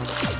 You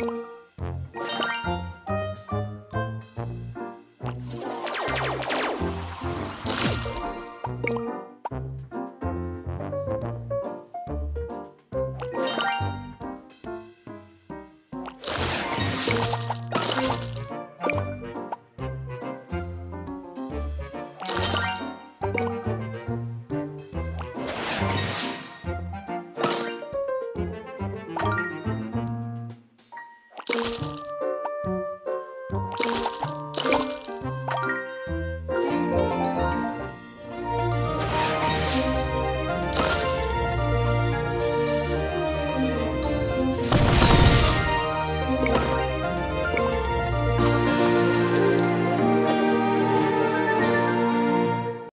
Música